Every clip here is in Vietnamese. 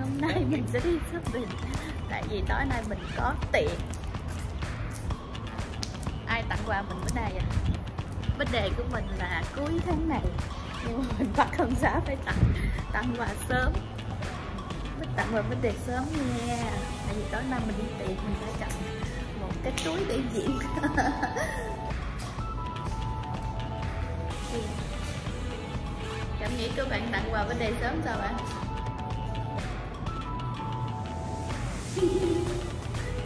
hôm nay mình sẽ đi shopping. Tại vì tối nay mình có tiền ai tặng quà mình bữa nay à vấn đề của mình là cuối tháng này. Nhưng mà mình bắt không giá phải tặng tặng quà sớm. Mình tặng quà vấn đề sớm nha. Tại vì tối nay mình đi tiệc, mình phải chọn một cái túi để diện. Cảm nghĩ của bạn tặng quà vấn đề sớm sao bạn?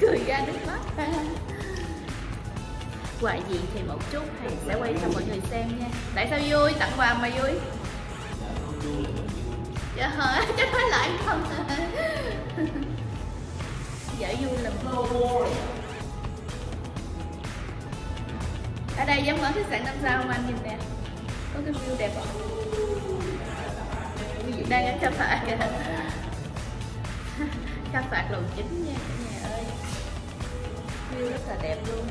Cười ra nước mắt. Quà gì thì một chút thì sẽ quay cho mọi người xem nha. Tại sao vui? Tặng quà mà vui. Dạ hả? Chắc nói lại không dạ vui lắm ở đây giống ở khách sạn năm sao không anh nhìn nè. Có cái view đẹp không? Đang ở cà phê kìa phạt lầu chính nha cả nhà ơi view rất là đẹp luôn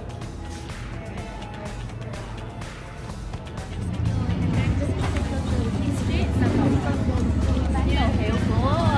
bán đồ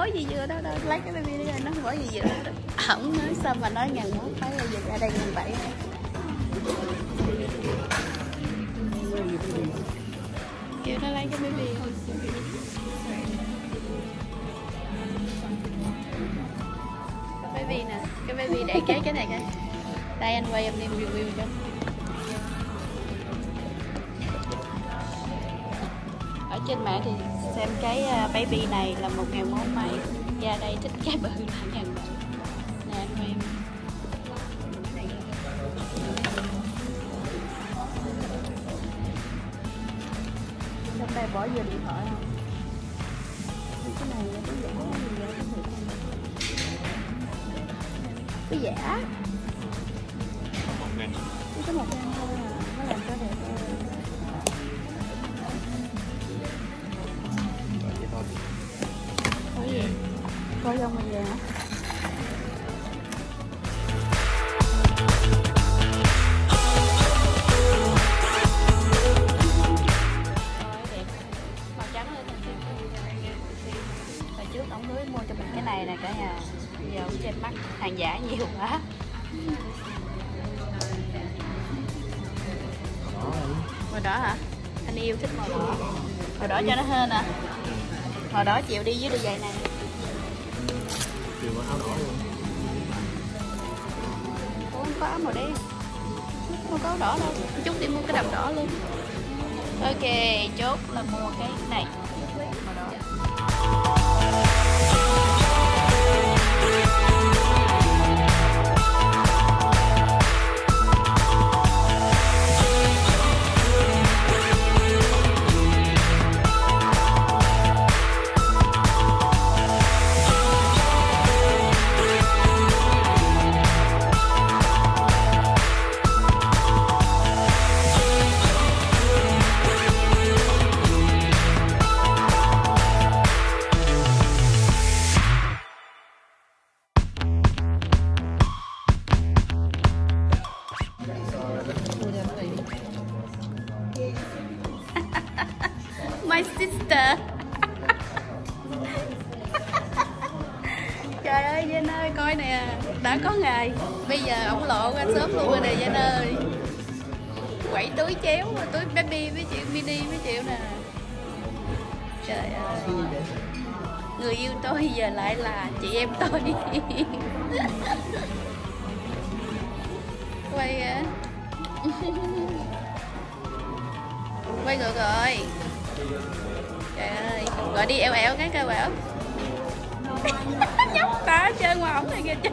có gì vừa đâu đâu. Lấy cái baby đi rồi nó không có gì vậy đâu. Ổng nói xong mà nói ngàn muốn phải là dịch ở đây ngàn bảy kiểu nó lấy cái baby cái baby nè, cái baby để cái cái này coi. Đây anh quay em đem review cho. Ở trên mạng thì xem cái à, baby này là một ngàn món mày ra đây thích cái bự là ngàn bự nè, anh quay em bỏ vô điện thoại không? Cái này là cái giả gì vậy? Cái thiệt cái giả một ngàn chỉ có một ngàn thôi à. Nó làm cho đẹp thôi vậy thôi có gì? Coi không mà về hả đóng lưới mua cho mình cái này nè cả nhà giờ trên mắt hàng giả nhiều quá. Màu đỏ hả? Anh yêu thích màu đỏ. Màu đỏ cho nó hơn à? Màu đỏ chịu đi với đôi giày này. Chiều áo đỏ luôn Ủa, không có áo màu đen. Không có áo đỏ đâu. Chút đi mua cái đầm đỏ luôn. Ok chốt là mua cái này. Trời sister Danh ơi, coi nè, đã có ngày. Bây giờ ông lộ ra sớm luôn rồi nè Danh ơi. Quẩy túi chéo, túi baby với chị, mini với chịu nè. Trời ơi. Người yêu tôi giờ lại là chị em tôi. Quay à quay ngược rồi trời ơi, gọi đi eo eo cái cơ bảo nhóc ta chơi ngoài ổng này kìa. trời